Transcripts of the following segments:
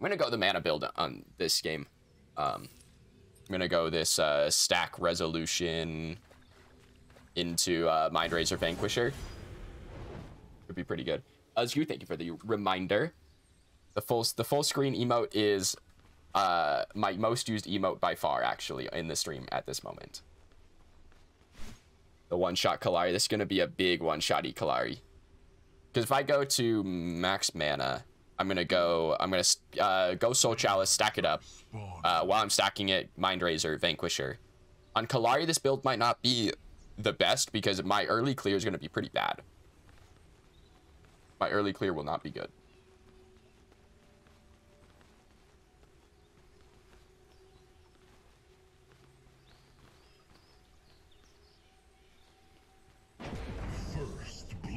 I'm gonna go the mana build on this game. Um, I'm gonna go this uh, stack resolution into uh, Mind Razor Vanquisher. Would be pretty good. As you, thank you for the reminder. The full the full screen emote is uh, my most used emote by far, actually, in the stream at this moment. The one shot Kallari. This is gonna be a big one shot E Kallari. Because if I go to max mana, I'm gonna go. I'm gonna uh, go Soul Chalice, stack it up. Uh, while I'm stacking it, Mind Razor, Vanquisher. On Kallari, this build might not be the best because my early clear is gonna be pretty bad. My early clear will not be good.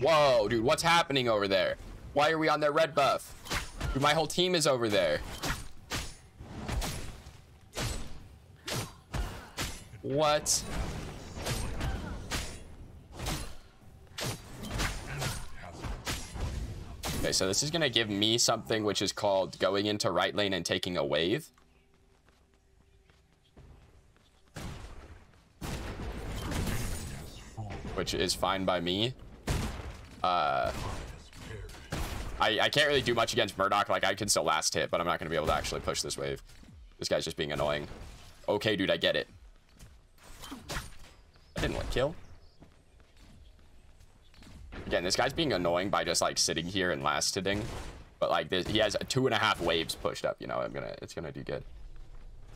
Whoa, dude, what's happening over there? Why are we on their red buff? My whole team is over there. What? Okay, so this is gonna give me something which is called going into right lane and taking a wave. Which is fine by me. Uh, I, I can't really do much against Murdock. Like, I can still last hit, but I'm not going to be able to actually push this wave. This guy's just being annoying. Okay, dude, I get it. I didn't want kill. Again, this guy's being annoying by just, like, sitting here and last hitting. But, like, this, he has two and a half waves pushed up, you know? I'm gonna, it's gonna do good.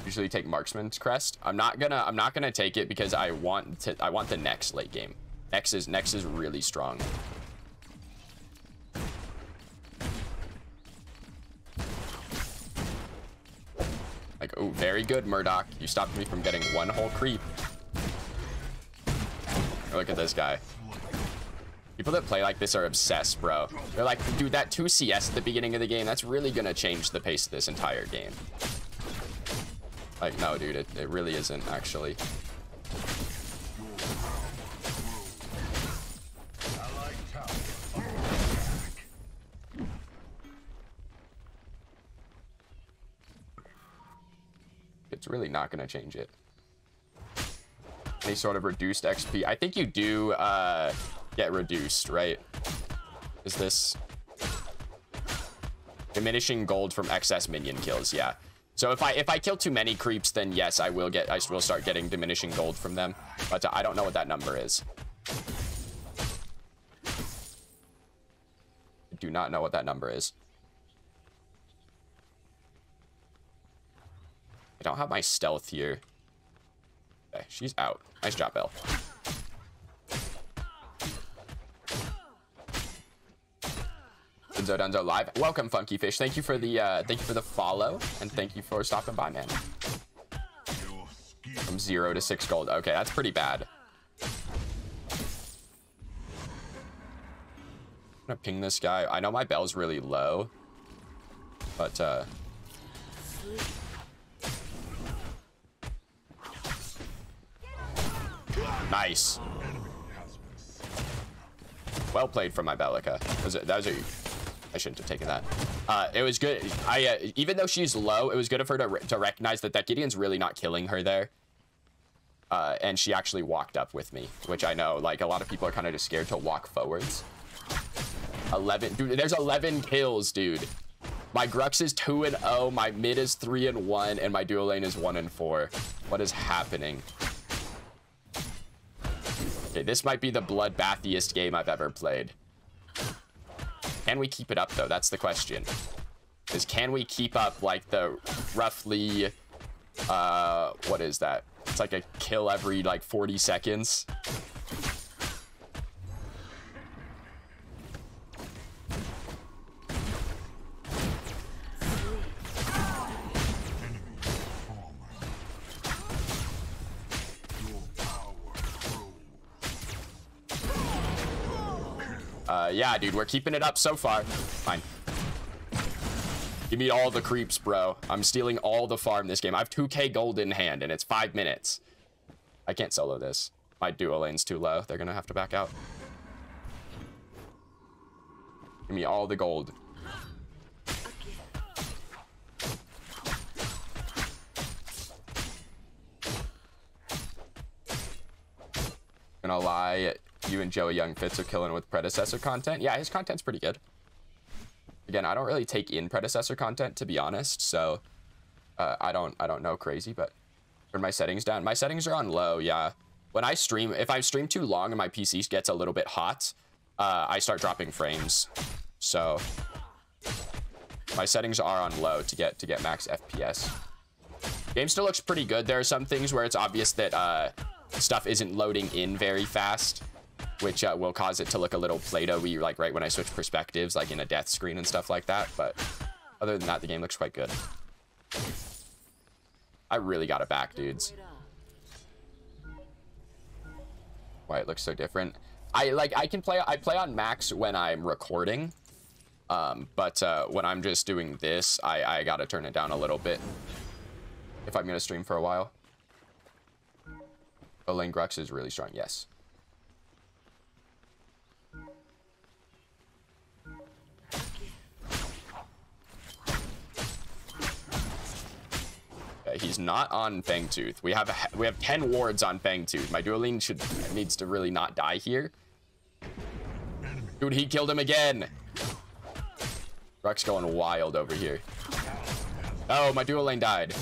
Usually take Marksman's Crest. I'm not gonna, I'm not gonna take it because I want to, I want the next late game. Next is, next is really strong. Oh, very good, Murdock. You stopped me from getting one whole creep. Look at this guy. People that play like this are obsessed, bro. They're like, dude, that 2 CS at the beginning of the game, that's really gonna change the pace of this entire game. Like, no, dude, it, it really isn't, actually. Really not going to change it. Any sort of reduced XP. I think you do uh, get reduced, right? Is this... Diminishing gold from excess minion kills, yeah. So if I if I kill too many creeps, then yes, I will get I will start getting diminishing gold from them. But uh, I don't know what that number is. I do not know what that number is. I don't have my stealth here. Okay, she's out. Nice job, Belle. Dunzo Dunzo live. Welcome, Funky Fish. Thank you for the uh, thank you for the follow, and thank you for stopping by, man. From zero to six gold. Okay, that's pretty bad. I'm gonna ping this guy. I know my bell's really low, but uh, Nice. Well played from my Belica. That was that was a I shouldn't have taken that. Uh, it was good. I uh, even though she's low, it was good of her to, re to recognize that that Gideon's really not killing her there. Uh, and she actually walked up with me, which I know like a lot of people are kind of just scared to walk forwards. 11, dude. There's 11 kills, dude. My Grux is 2 and 0, my mid is 3 and 1, and my duo lane is 1 and 4. What is happening? Okay, this might be the bloodbathiest game I've ever played. Can we keep it up, though? That's the question. Is can we keep up, like, the roughly... Uh, what is that? It's like a kill every, like, 40 seconds. Dude, we're keeping it up so far. Fine. Give me all the creeps, bro. I'm stealing all the farm this game. I have 2k gold in hand, and it's five minutes. I can't solo this. My duo lane's too low. They're going to have to back out. Give me all the gold. gonna lie, you and Joey Young Fitz are killing with predecessor content. Yeah, his content's pretty good. Again, I don't really take in predecessor content to be honest, so uh, I don't I don't know crazy, but turn my settings down. My settings are on low. Yeah, when I stream, if I stream too long and my PC gets a little bit hot, uh, I start dropping frames. So my settings are on low to get to get max FPS. Game still looks pretty good. There are some things where it's obvious that uh, stuff isn't loading in very fast, which uh, will cause it to look a little Play-Doh-y, like right when I switch perspectives, like in a death screen and stuff like that. But other than that, the game looks quite good. I really got it back, dudes. Why it looks so different. I like I can play I play on max when I'm recording. Um, but uh, when I'm just doing this, I, I gotta turn it down a little bit if I'm gonna stream for a while. Elaine Grux is really strong, yes. He's not on Fangtooth. We have a, we have 10 wards on Fangtooth. My Dueling should needs to really not die here. Dude, he killed him again. Ruck's going wild over here. Oh, my dual lane died.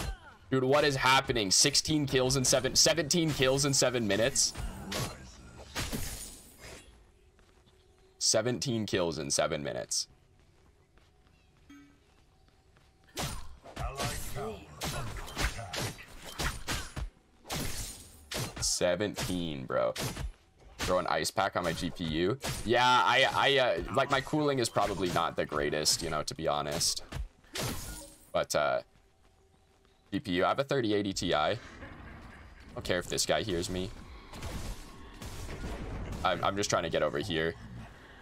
Dude, what is happening? 16 kills in seven, 17 kills in seven minutes. 17 kills in seven minutes. Seventeen, bro. Throw an ice pack on my GPU. Yeah, I, I, uh, like my cooling is probably not the greatest, you know, to be honest. But, uh, GPU, I have a 3080 Ti. I don't care if this guy hears me. I'm, I'm just trying to get over here.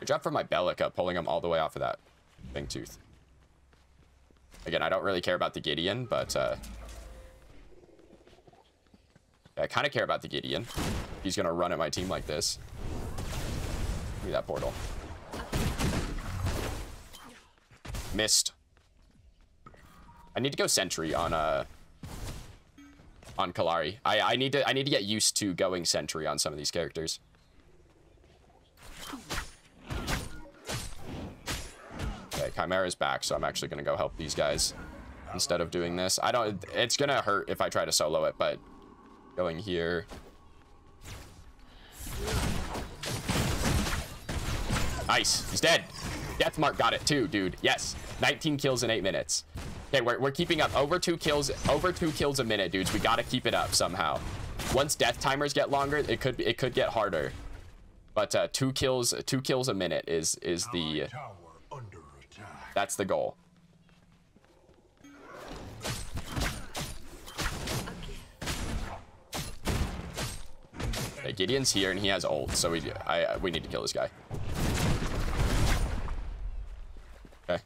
Good job for my Belica, pulling him all the way off of that Fangtooth. Again, I don't really care about the Gideon, but, uh, I kind of care about the Gideon. He's going to run at my team like this. Give me that portal. Missed. I need to go sentry on uh on Kallari. I I need to I need to get used to going sentry on some of these characters. Okay, Khaimera's back, so I'm actually gonna go help these guys instead of doing this. I don't it's gonna hurt if I try to solo it, but going here. Nice. He's dead. Deathmark got it too, dude. Yes. 19 kills in 8 minutes. Okay, we're, we're keeping up. Over 2 kills over 2 kills a minute, dudes. We got to keep it up somehow. Once death timers get longer, it could it could get harder. But uh, 2 kills 2 kills a minute is is the That's the goal. Gideon's here and he has ult, so we I we need to kill this guy. Okay.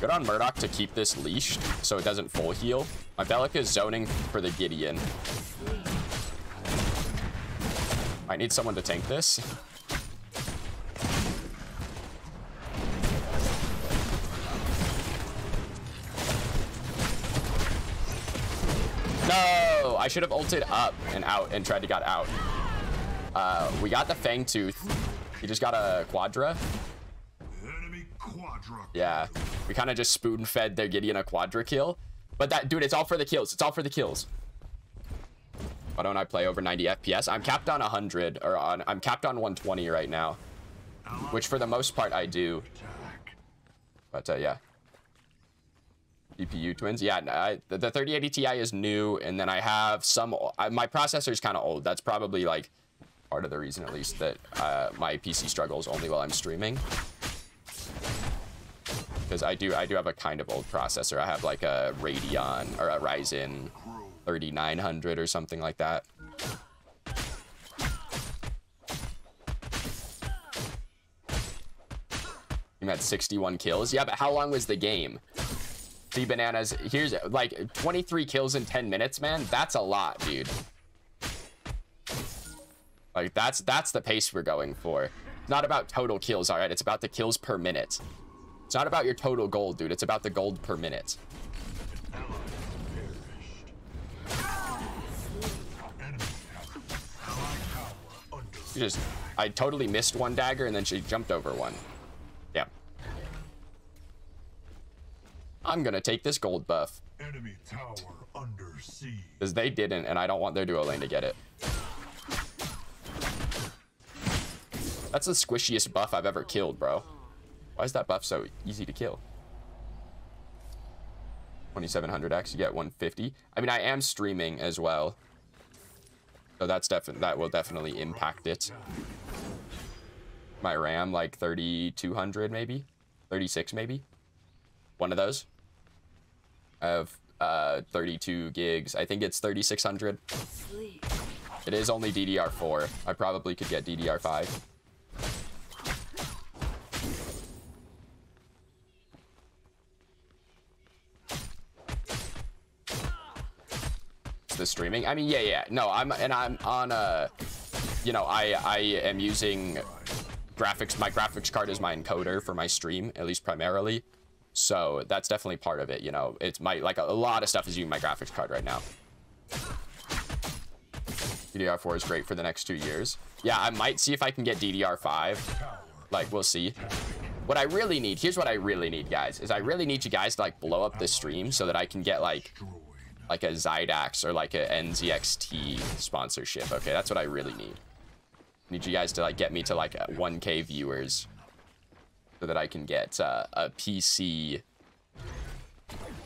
Good on Murdock to keep this leashed so it doesn't full heal. My Belica is zoning for the Gideon. I need someone to tank this. No! I should have ulted up and out and tried to get out. Uh, we got the Fang Tooth. He just got a Quadra. quadra. Yeah, we kind of just spoon fed their Gideon a Quadra kill. But that, dude, it's all for the kills. It's all for the kills. Why don't I play over 90 FPS? I'm capped on 100, or on, I'm capped on 120 right now. Which for the most part I do. But uh, yeah. GPU twins. Yeah, I, the, the 3080 Ti is new, and then I have some. I, my processor is kind of old. That's probably like part of the reason, at least, that uh, my PC struggles only while I'm streaming. Because I do, I do have a kind of old processor. I have like a Radeon or a Ryzen 3900 or something like that. You had 61 kills. Yeah, but how long was the game? the bananas. Here's like 23 kills in 10 minutes, man. That's a lot, dude. Like that's that's the pace we're going for. It's not about total kills, all right? It's about the kills per minute. It's not about your total gold, dude. It's about the gold per minute. You just, I totally missed one dagger and then she jumped over one. I'm gonna take this gold buff. Enemy tower under siege. Because they didn't, and I don't want their duo lane to get it. That's the squishiest buff I've ever killed, bro. Why is that buff so easy to kill? 2700x, you get 150. I mean, I am streaming as well. So that's definitely, that will definitely impact it. My RAM, like 3200 maybe? 36 maybe? One of those. Have uh, 32 gigs. I think it's 3600. It is only DDR4. I probably could get DDR5. the streaming. I mean, yeah, yeah. No, I'm and I'm on a, you know, I I am using graphics. My graphics card is my encoder for my stream, at least primarily. So that's definitely part of it. You know, it's my like a, a lot of stuff is using my graphics card right now. DDR4 is great for the next two years. Yeah, I might see if I can get DDR5. Like, we'll see. What I really need, here's what I really need, guys, is I really need you guys to, like, blow up the stream so that I can get, like, like a Xidax or like a NZXT sponsorship. Okay, that's what I really need. Need you guys to like get me to like 1k viewers so that I can get uh, a PC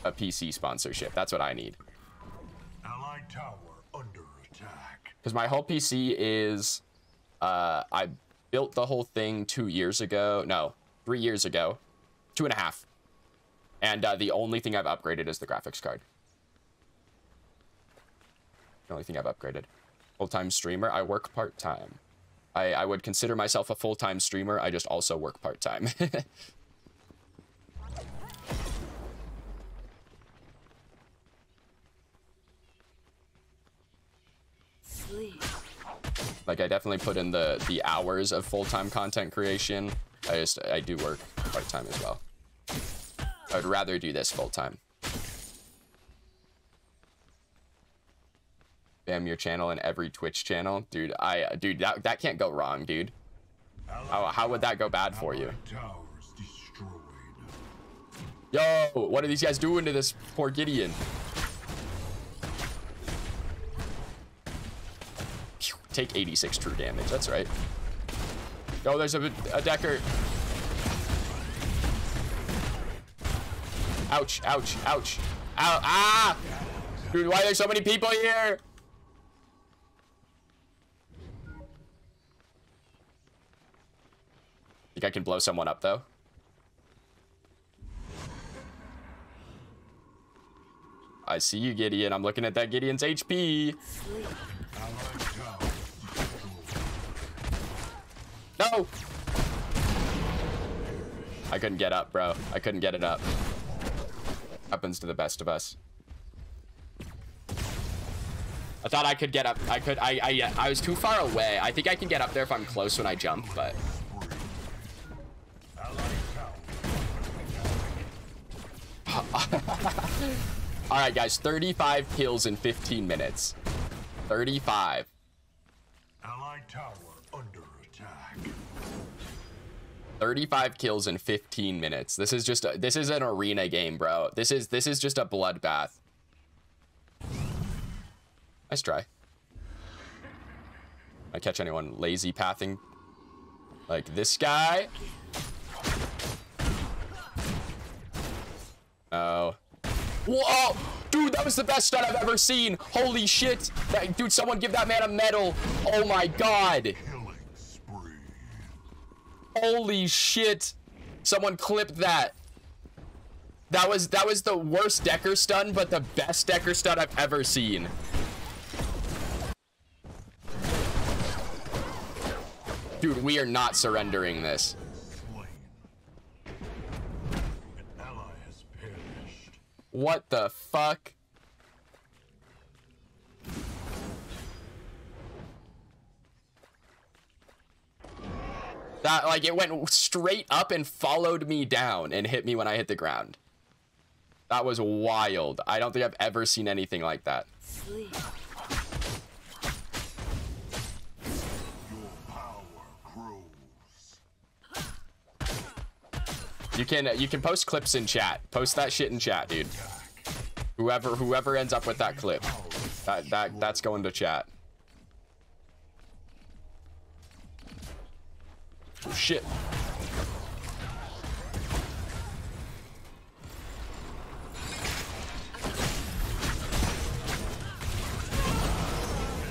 a PC sponsorship. That's what I need. Allied tower under attack. Because my whole PC is uh, I built the whole thing two years ago. No, three years ago. Two and a half. And uh, the only thing I've upgraded is the graphics card. The only thing I've upgraded. Full-time streamer. I work part-time. I, I would consider myself a full-time streamer. I just also work part-time. like I definitely put in the the hours of full-time content creation. I just I do work part-time as well. I would rather do this full-time. Spam your channel in every Twitch channel. Dude, I, dude, that, that can't go wrong, dude. How, how would that go bad for you? Yo, what are these guys doing to this poor Gideon? Take 86 true damage, that's right. Oh, there's a, a Dekker. Ouch, ouch, ouch. Ow, ah! Dude, why are there so many people here? Think I can blow someone up, though? I see you, Gideon. I'm looking at that Gideon's HP. No! I couldn't get up, bro. I couldn't get it up. Happens to the best of us. I thought I could get up. I could. I. I. I was too far away. I think I can get up there if I'm close when I jump, but. All right, guys, 35 kills in 15 minutes. 35. Allied tower under attack. 35 kills in 15 minutes. This is just a, this is an arena game, bro. This is this is just a bloodbath. Nice try. I catch anyone lazy pathing like this guy. Oh. Whoa! Dude, that was the best stun I've ever seen. Holy shit. That, dude, someone give that man a medal. Oh my god. Holy shit. Someone clipped that. That was that was the worst Dekker stun, but the best Dekker stun I've ever seen. Dude, we are not surrendering this. What the fuck? That, like, it went straight up and followed me down and hit me when I hit the ground. That was wild. I don't think I've ever seen anything like that. Sleep. You can uh, you can post clips in chat. Post that shit in chat, dude. Whoever whoever ends up with that clip, that that that's going to chat. Oh, shit.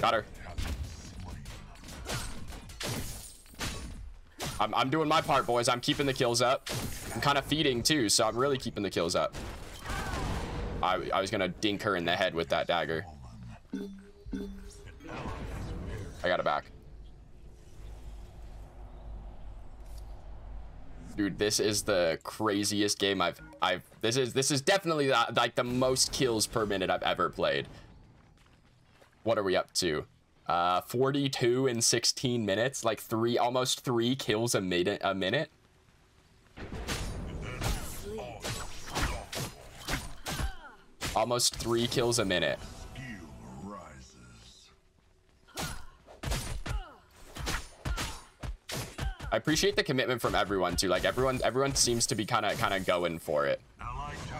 Got her. I'm, I'm doing my part, boys. I'm keeping the kills up. I'm kind of feeding, too, so I'm really keeping the kills up. I, I was going to dink her in the head with that dagger. I got it back. Dude, this is the craziest game I've I've this is this is definitely the, like the most kills per minute I've ever played. What are we up to? Uh 42 in 16 minutes, like 3 almost 3 kills a minute a minute. Almost 3 kills a minute. I appreciate the commitment from everyone too. Like everyone, everyone seems to be kind of, kind of going for it.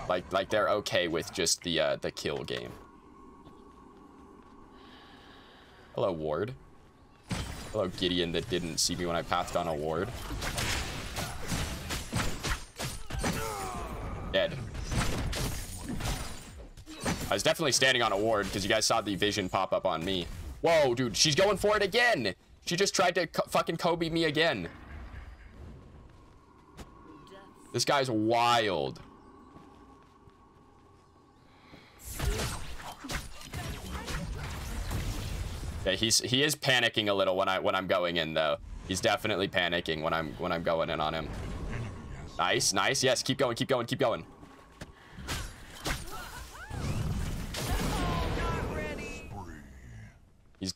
Like, like they're okay with just the, uh, the kill game. Hello, Ward. Hello, Gideon that didn't see me when I passed on a ward. I was definitely standing on a ward because you guys saw the vision pop up on me. Whoa, dude, she's going for it again. She just tried to fucking Kobe me again. This guy's wild. Yeah, he's he is panicking a little when I when I'm going in though. He's definitely panicking when I'm when I'm going in on him. Nice, nice. Yes, keep going, keep going, keep going.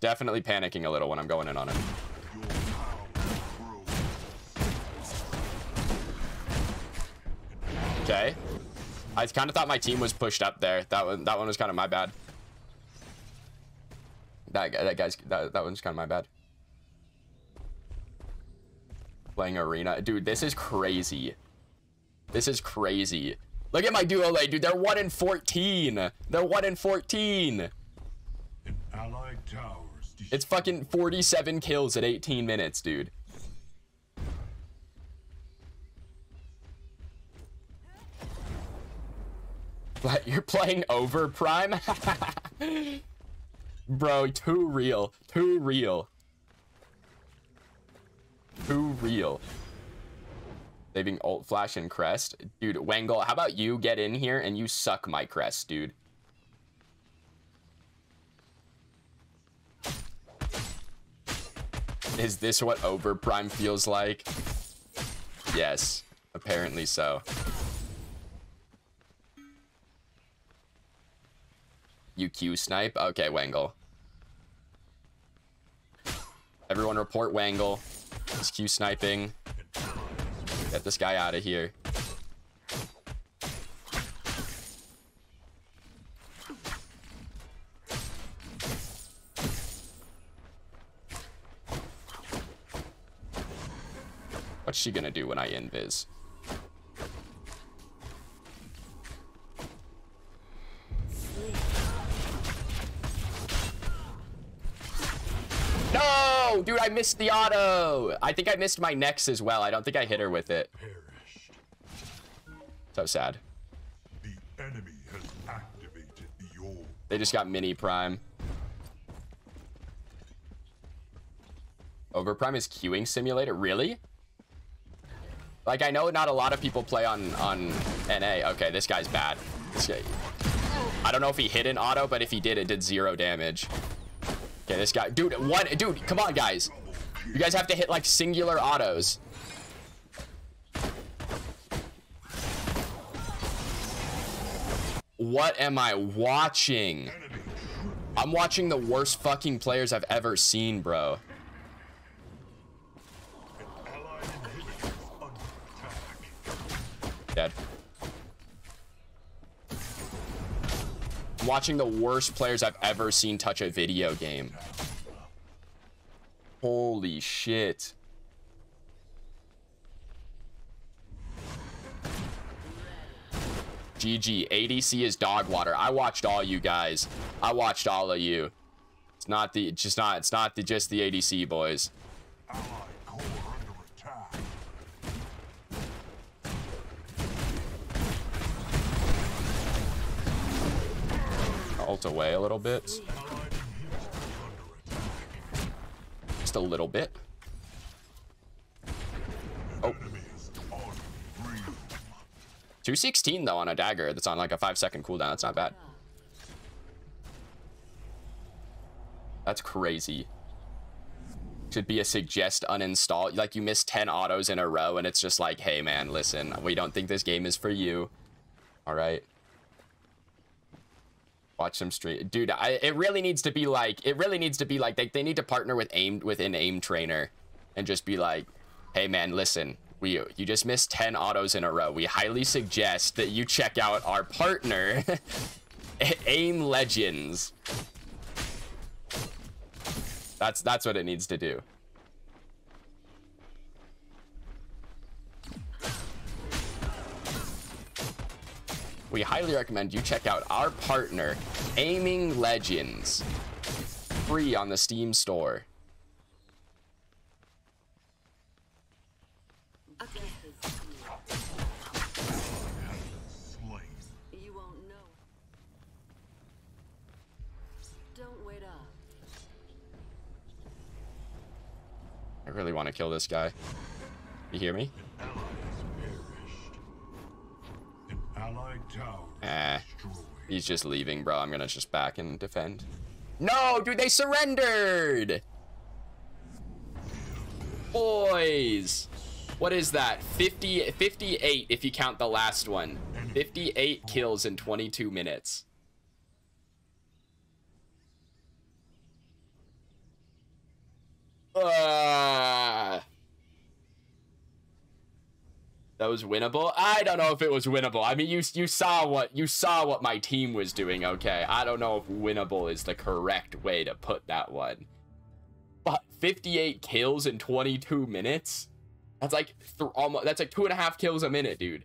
Definitely panicking a little when I'm going in on him. Okay. I kind of thought my team was pushed up there. That one, that one was kind of my bad. That, that guy's, that, that one's kind of my bad. Playing arena. Dude, this is crazy. This is crazy. Look at my duo lane, dude. They're 1 in 14. They're 1 in 14. It's fucking 47 kills at 18 minutes, dude. You're playing Overprime? Bro, too real. Too real. Too real. Saving ult flash and crest. Dude, Wangle, how about you get in here and you suck my crest, dude? Is this what Overprime feels like? Yes, apparently so. You Q snipe? Okay, Wangle. Everyone report Wangle. He's Q sniping. Get this guy out of here. What's she gonna do when I invis? No! Dude, I missed the auto! I think I missed my next as well. I don't think I hit her with it. So sad. The enemy has activated the orb. They just got mini prime. Overprime is queuing simulator? Really? Like, I know not a lot of people play on, on NA. Okay, this guy's bad. This guy... I don't know if he hit an auto, but if he did, it did zero damage. Okay, this guy... Dude, one... Dude, come on, guys. You guys have to hit, like, singular autos. What am I watching? I'm watching the worst fucking players I've ever seen, bro. Dead. watching the worst players I've ever seen touch a video game. Holy shit. GG. ADC is dog water. I watched all you guys. I watched all of you. It's not the, it's just not, it's not the, just the ADC boys. Allied core under attack. Ult away a little bit. Just a little bit. Oh, Enemies on three. 216 though on a dagger. That's on like a five second cooldown. That's not bad. That's crazy. Should be a suggest uninstall. Like you miss 10 autos in a row and it's just like, hey man, listen, we don't think this game is for you. All right. Watch some stream. Dude, I, it really needs to be like, it really needs to be like, they, they need to partner with aim, with an aim trainer and just be like, hey man, listen, we, you just missed 10 autos in a row. We highly suggest that you check out our partner, Aim Legends. That's that's what it needs to do. We highly recommend you check out our partner, Aiming Legends. Free on the Steam store. Slain. You won't know. Don't wait up. I really want to kill this guy. You hear me? Ally has perished. An allied tower Eh. He's just leaving, bro. I'm gonna just back and defend. No, dude, they surrendered! Boys! What is that? 50, 58 if you count the last one. 58 kills in 22 minutes. Ah. That was winnable. I don't know if it was winnable. I mean, you you saw what you saw what my team was doing. Okay, I don't know if winnable is the correct way to put that one. But 58 kills in 22 minutes. That's like almost. That's like two and a half kills a minute, dude.